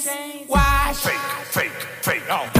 chains. Why? Fake, fake, fake. Oh.